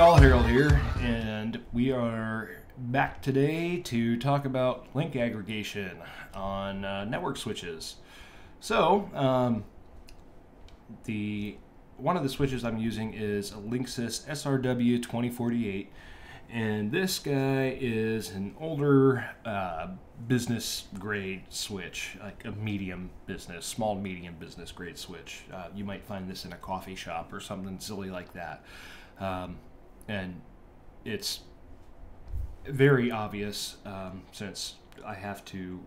y'all, Harold here, and we are back today to talk about link aggregation on uh, network switches. So, um, the one of the switches I'm using is a Linksys SRW 2048, and this guy is an older uh, business grade switch, like a medium business, small medium business grade switch. Uh, you might find this in a coffee shop or something silly like that. Um, and it's very obvious um, since I have to.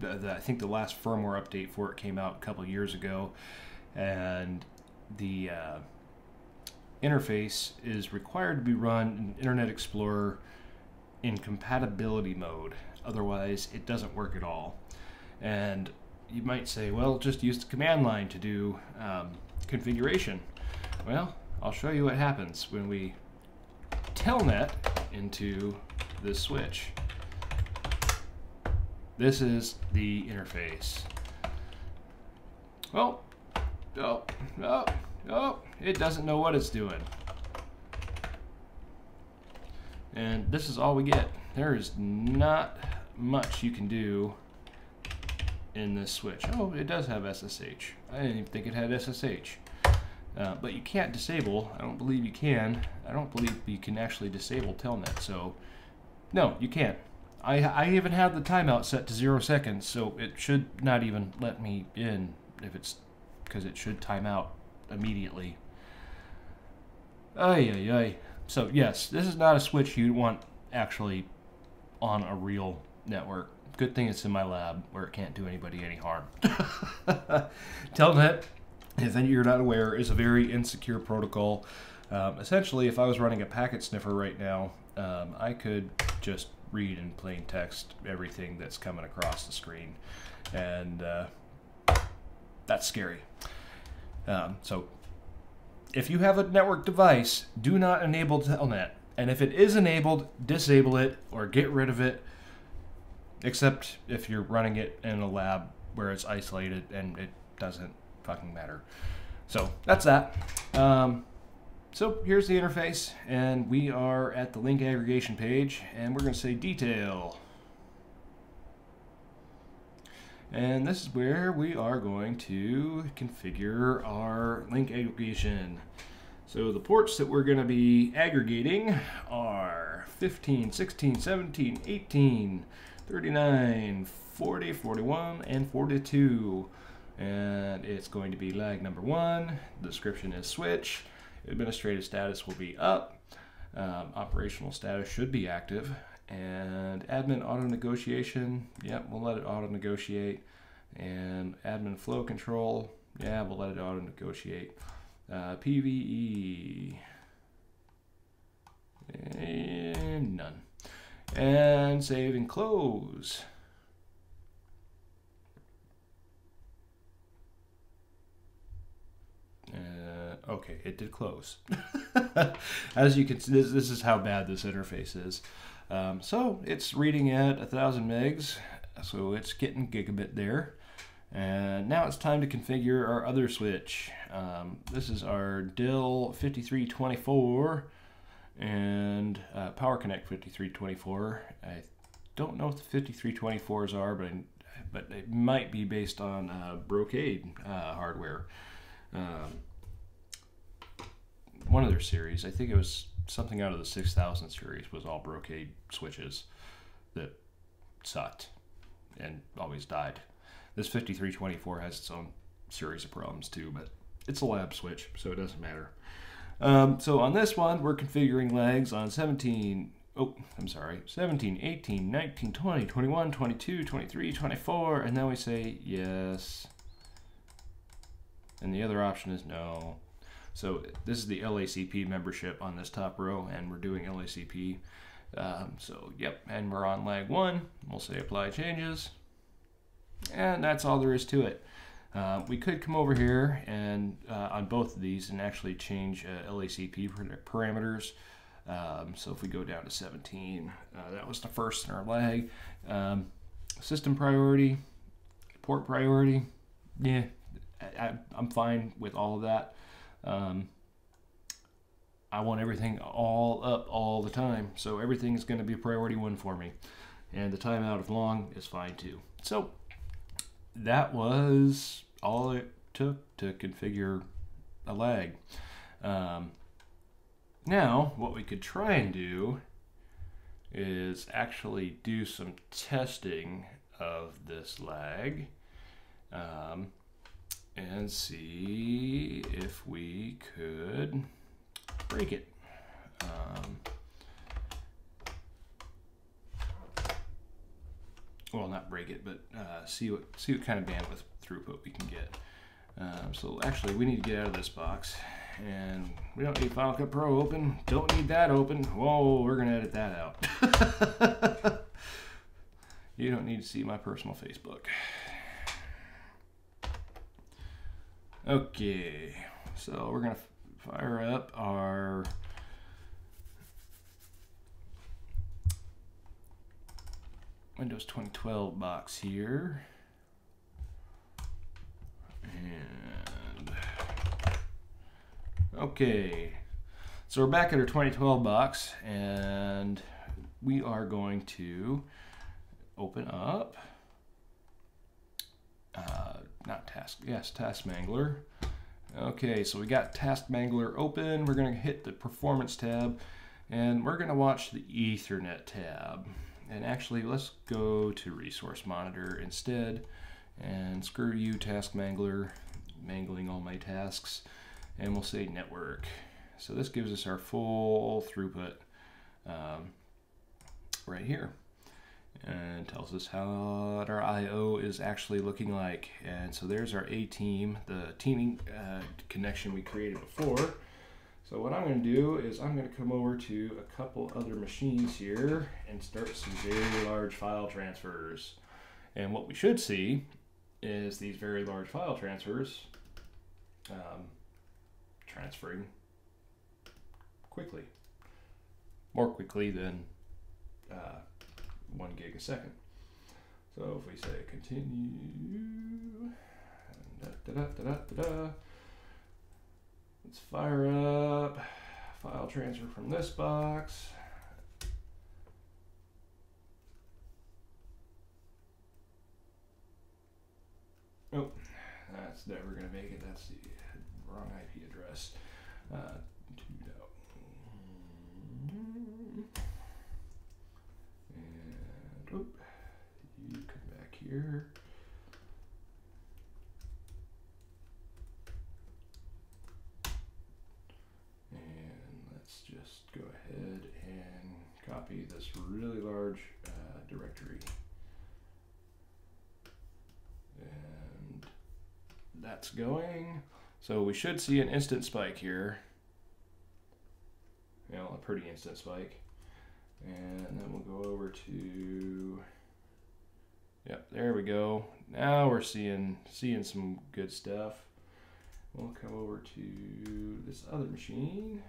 The, the, I think the last firmware update for it came out a couple years ago, and the uh, interface is required to be run in Internet Explorer in compatibility mode. Otherwise, it doesn't work at all. And you might say, well, just use the command line to do um, configuration. Well, I'll show you what happens when we telnet into this switch. This is the interface. Oh, oh, oh, oh, it doesn't know what it's doing. And this is all we get. There is not much you can do in this switch. Oh, it does have SSH. I didn't even think it had SSH. Uh, but you can't disable, I don't believe you can. I don't believe you can actually disable Telnet, so no, you can't. I, I even have the timeout set to zero seconds, so it should not even let me in if it's, because it should time out immediately. Ay, ay, ay. So yes, this is not a switch you'd want actually on a real network. Good thing it's in my lab where it can't do anybody any harm. Telnet if you're not aware, is a very insecure protocol. Um, essentially, if I was running a packet sniffer right now, um, I could just read in plain text everything that's coming across the screen, and uh, that's scary. Um, so, if you have a network device, do not enable Telnet, and if it is enabled, disable it or get rid of it. Except if you're running it in a lab where it's isolated and it doesn't fucking matter. So that's that. Um, so here's the interface, and we are at the link aggregation page, and we're going to say detail. And this is where we are going to configure our link aggregation. So the ports that we're going to be aggregating are 15, 16, 17, 18, 39, 40, 41, and 42 and it's going to be lag number one. The description is switch. Administrative status will be up. Um, operational status should be active. And admin auto negotiation, yep, we'll let it auto negotiate. And admin flow control, yeah, we'll let it auto negotiate. Uh, PVE, and none. And save and close. Uh, okay, it did close. As you can see, this, this is how bad this interface is. Um, so it's reading at 1000 megs, so it's getting gigabit there. And now it's time to configure our other switch. Um, this is our Dell 5324 and uh, PowerConnect 5324. I don't know what the 5324s are, but, I, but it might be based on uh, Brocade uh, hardware. Um, one of their series, I think it was something out of the 6000 series, was all Brocade switches that sucked and always died. This 5324 has its own series of problems too, but it's a lab switch, so it doesn't matter. Um, so on this one, we're configuring lags on 17, oh, I'm sorry, 17, 18, 19, 20, 21, 22, 23, 24, and then we say yes. And the other option is no. So this is the LACP membership on this top row, and we're doing LACP. Um, so yep, and we're on lag one. We'll say apply changes, and that's all there is to it. Uh, we could come over here and uh, on both of these and actually change uh, LACP parameters. Um, so if we go down to 17, uh, that was the first in our lag. Um, system priority, port priority, yeah, I, am fine with all of that. Um, I want everything all up all the time. So everything is going to be a priority one for me. And the timeout of long is fine too. So that was all it took to configure a lag. Um, now, what we could try and do is actually do some testing of this lag um, and see if we could break it. Um, well, not break it, but uh, see what see what kind of bandwidth throughput we can get. Um, so actually, we need to get out of this box, and we don't need Final Cut Pro open. Don't need that open. Whoa, we're gonna edit that out. you don't need to see my personal Facebook. Okay, so we're gonna fire up our Windows 2012 box here. And okay, so we're back at our 2012 box and we are going to open up, uh, not task, yes, Task Mangler. Okay, so we got Task Mangler open. We're going to hit the Performance tab, and we're going to watch the Ethernet tab. And actually, let's go to Resource Monitor instead, and screw you, Task Mangler, mangling all my tasks, and we'll say Network. So this gives us our full throughput um, right here and tells us how our I/O is actually looking like. And so there's our A team, the teaming uh, connection we created before. So what I'm going to do is I'm going to come over to a couple other machines here and start some very large file transfers. And what we should see is these very large file transfers um, transferring quickly, more quickly than uh, one gig a second. So if we say continue, da, da, da, let's fire up file transfer from this box. Oh, that's never going to make it. That's the wrong IP address. Uh, here. And let's just go ahead and copy this really large uh, directory. And that's going. So we should see an instant spike here. You know, a pretty instant spike. And then we'll go over to Yep, there we go. Now we're seeing seeing some good stuff. We'll come over to this other machine.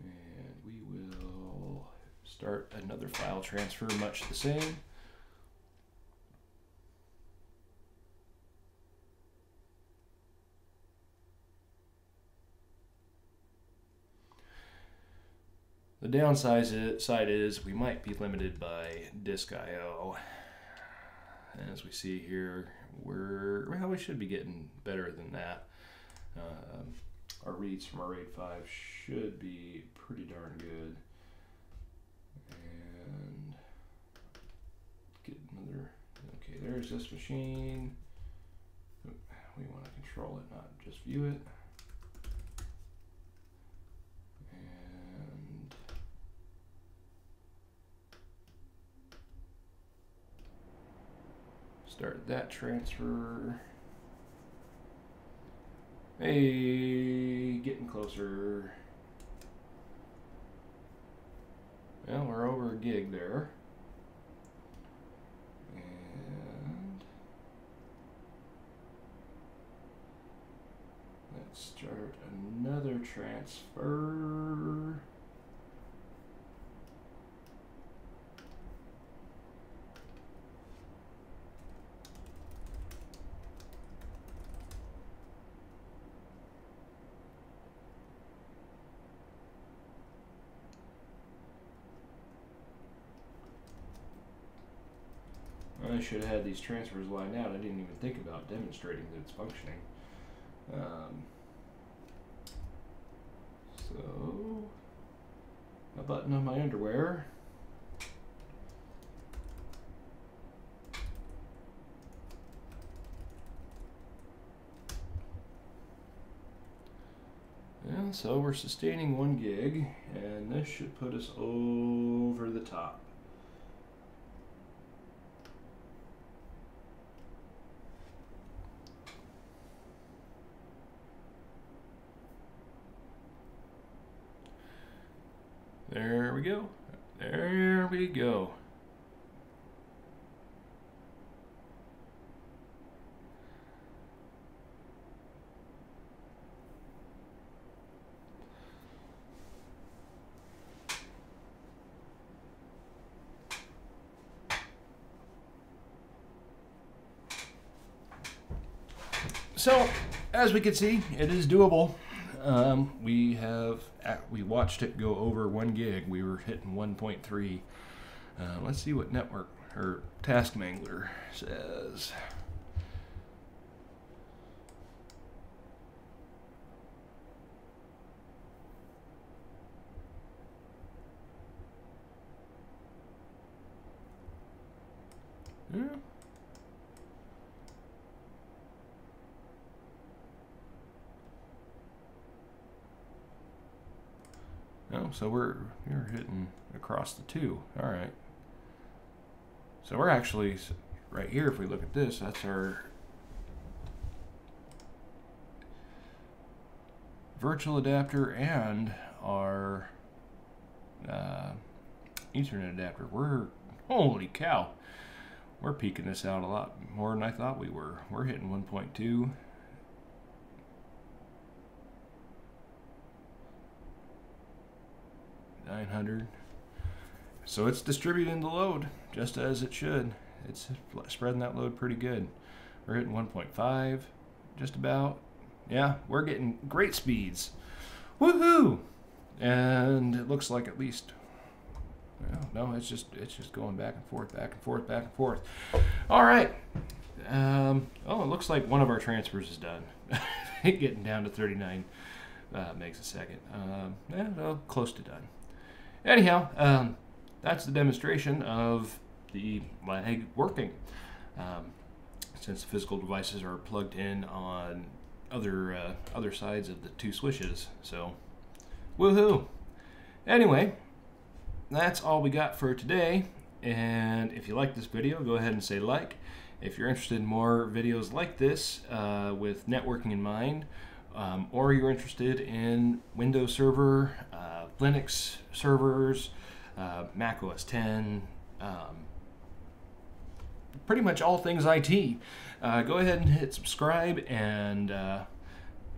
And we will start another file transfer much the same. The downside side is we might be limited by disk I/O. As we see here, we're well, we should be getting better than that. Uh, our reads from our RAID 5 should be pretty darn good. And get another. Okay, there's this machine. We want to control it, not just view it. Start that transfer. Hey, getting closer. Well, we're over a gig there. transfer. I should have had these transfers lined out. I didn't even think about demonstrating that it's functioning. Um, so, a button on my underwear. And so we're sustaining one gig, and this should put us over the top. There we go. There we go. So, as we can see, it is doable. Um, we have we watched it go over one gig. We were hitting 1.3. Uh, let's see what network or Task Mangler says. Yeah. So we're we're hitting across the two. All right. So we're actually right here. If we look at this, that's our virtual adapter and our uh, Ethernet adapter. We're holy cow. We're peaking this out a lot more than I thought we were. We're hitting 1.2. 900. So it's distributing the load just as it should. It's spreading that load pretty good. We're hitting 1.5, just about. Yeah, we're getting great speeds. Woohoo! And it looks like at least well, no, it's just it's just going back and forth, back and forth, back and forth. All right. Um, oh, it looks like one of our transfers is done. Getting down to 39 uh, a second. Um, yeah, well, close to done. Anyhow, um, that's the demonstration of the lag working. Um, since the physical devices are plugged in on other uh, other sides of the two switches, so woohoo! Anyway, that's all we got for today. And if you like this video, go ahead and say like. If you're interested in more videos like this uh, with networking in mind, um, or you're interested in Windows Server, uh, Linux servers, uh, Mac OS 10, um, pretty much all things IT, uh, go ahead and hit subscribe and uh,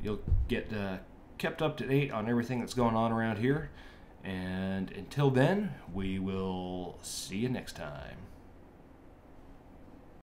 you'll get uh, kept up to date on everything that's going on around here. And until then, we will see you next time.